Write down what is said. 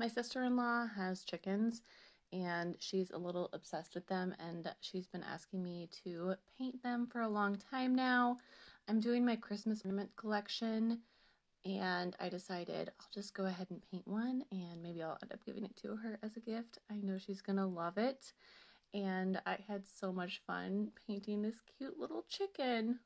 My sister-in-law has chickens and she's a little obsessed with them and she's been asking me to paint them for a long time now. I'm doing my Christmas ornament collection and I decided I'll just go ahead and paint one and maybe I'll end up giving it to her as a gift. I know she's gonna love it and I had so much fun painting this cute little chicken.